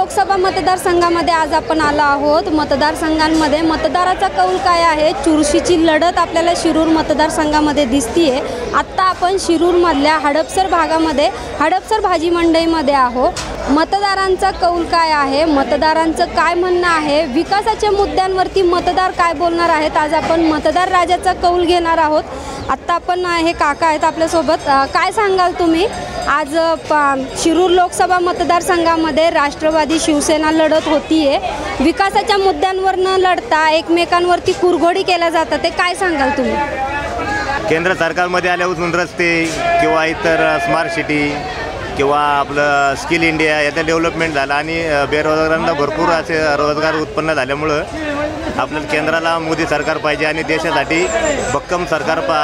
लोकसभा मतदारसंघामध्ये आज आपण आलो आहोत. मतदारसंघांमध्ये मतदाराचा कौल काय आहे? चुरशीची लढत आपल्याला शिरूर मतदारसंघामध्ये दिसतीये. आत्ता आपण शिरूरमधल्या हडपसर भागामध्ये हडपसर भाजी मंडईमध्ये आहोत. मतदारांचा कौल काय आहे? मतदारांचं काय म्हणणं आहे? विकासाच्या मुद्द्यांवरती मतदार काय बोलणार आहेत? आज आपण मतदार राजाचा कौल घेणार आहोत. आत्ता आपण हे काका आहेत आपल्यासोबत. काय सांगाल तुम्ही? आज शिरूर लोकसभा मतदारसंघामध्ये राष्ट्रवादी शिवसेना लढत होतीये. विकासाच्या मुद्द्यांवर न लढता एकमेकांवरती कुरघोडी केल्या जातात ते काय सांगाल तुम्ही? केंद्र सरकारमध्ये आल्यापासून रस्ते किंवा इतर स्मार्ट सिटी किंवा आपलं स्किल इंडिया याचं डेव्हलपमेंट झालं आणि बेरोजगारांना भरपूर असे रोजगार उत्पन्न झाल्यामुळं आपल्याला केंद्राला मोदी सरकार पाहिजे आणि देशासाठी भक्कम सरकार पा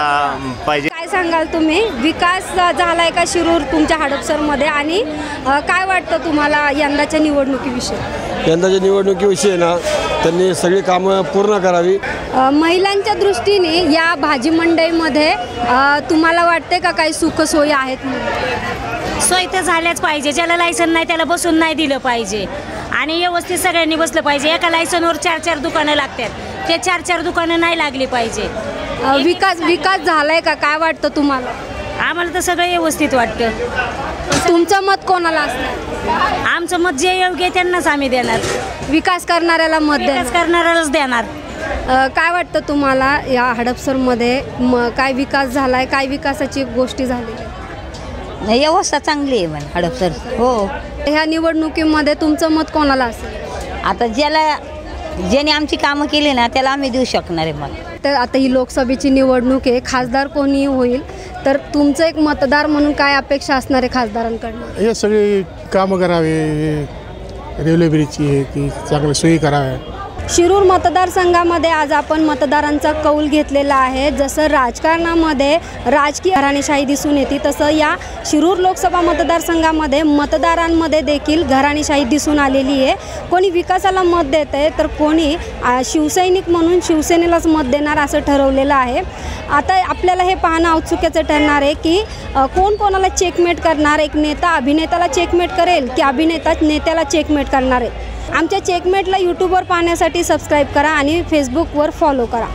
पाहिजे. काय सांगाल तुम्ही? विकास झालाय का शिरूर तुमच्या हडपसरमध्ये आणि काय वाटतं तुम्हाला यंदाच्या निवडणुकीविषयी? यंदाच्या निवडणुकीविषयी ना त्यांनी सगळी कामं पूर्ण करावी. महिलांच्या दृष्टीने या भाजी मंडईमध्ये तुम्हाला वाटते का काही सुखसोयी आहेत? सोय तर झाल्याच पाहिजे. ज्याला लायसन नाही त्याला बसून नाही दिलं पाहिजे. आणि व्यवस्थित सगळ्यांनी बसलं पाहिजे. एका लायसनवर चार चार दुकानं लागतात. ते चार चार दुकानं नाही लागली पाहिजे. अ, विकास विकास झालाय का? काय वाटतं तुम्हाला? आम्हाला तर सगळं व्यवस्थित वाटतं. तुमचं मत कोणाला असणार? आमचं मत जे योग्य आहे त्यांनाच आम्ही देणार. विकास करणाऱ्याला मत विकास देणार करणाऱ्यालाच देणार. अ, काय वाटतं तुम्हाला या हडपसरमध्ये म काय विकास झालाय? काय विकासाची गोष्टी झाली व्यवस्था चांगली आहे म्हण हडपसर. हो. ह्या निवडणुकीमध्ये तुमचं मत कोणाला असेल? आता ज्याला ज्याने आमची कामं केली ना त्याला आम्ही देऊ शकणार आहे मग तर आता ही लोकसभेची निवडणूक आहे खासदार कोणी होईल? तर तुमचं एक मतदार म्हणून काय अपेक्षा असणार आहे खासदारांकडनं? हे सगळी कामं करावे रेल्वे ब्रिजची हे ती चांगल्या सोयी कराव्या शिरूर मतदारसंघामध्ये आज आपण मतदारांचा कौल घेतलेला आहे. जसं राजकारणामध्ये राजकीय घराणेशाही दिसून येते तसं या शिरूर लोकसभा मतदारसंघामध्ये मतदारांमध्ये देखील घराणेशाही दिसून आलेली आहे. कोणी विकासाला मत देत आहे तर कोणी शिवसैनिक म्हणून शिवसेनेलाच मत देणार असं ठरवलेलं आहे. आता आपल्याला हे पाहणं औत्सुक्याचं ठरणार आहे की कोण कोणाला चेकमेट करणार? एक नेता अभिनेताला चेकमेट करेल की अभिनेता नेत्याला चेकमेट करणार आहे? आमच्या चेकमेटला यूट्यूबवर पाहण्यासाठी सबस्क्राईब करा आणि फेसबुकवर फॉलो करा.